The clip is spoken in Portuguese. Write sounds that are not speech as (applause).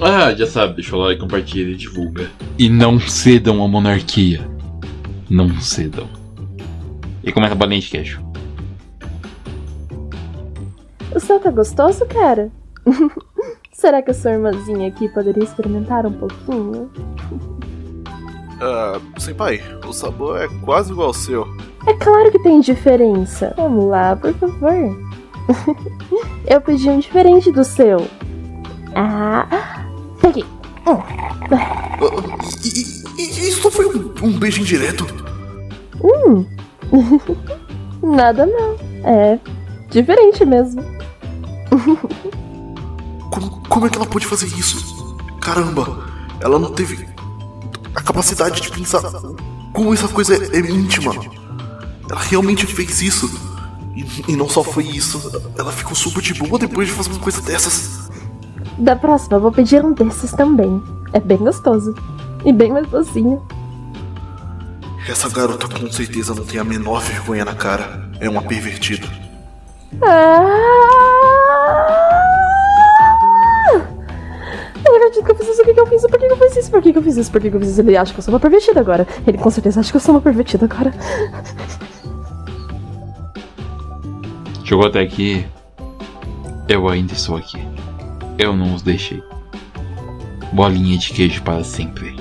Ah, já sabe, deixa o like, compartilha e divulga. E não cedam à monarquia. Não cedam. E começa a bolinha de queijo. O céu tá gostoso, cara? (laughs) Será que a sua irmãzinha aqui poderia experimentar um pouquinho? Ah, senpai, o sabor é quase igual ao seu. É claro que tem diferença. Vamos lá, por favor. (laughs) Eu pedi um diferente do seu. Ah, peguei. Ah, e- Isso foi um, um beijo indireto? Hum. (laughs) Nada mal. É diferente mesmo. Como, como é que ela pôde fazer isso? Caramba, ela não teve a capacidade de pensar como essa coisa é, é íntima. Ela realmente fez isso. E, e não só foi isso, ela ficou super de boa depois de fazer uma coisa dessas. Da próxima, eu vou pedir um desses também. É bem gostoso. E bem mais docinho. Essa garota com certeza não tem a menor vergonha na cara. É uma pervertida. Ah! Eu não acredito que eu fiz isso. O que, eu fiz? Por que, eu fiz isso? Por que, eu fiz isso? Por que, que eu fiz isso? Ele acha que eu sou uma pervertida agora. Ele com certeza acha que eu sou uma pervertida agora. Chegou até aqui. Eu ainda estou aqui. Eu não os deixei. Bolinha de queijo para sempre.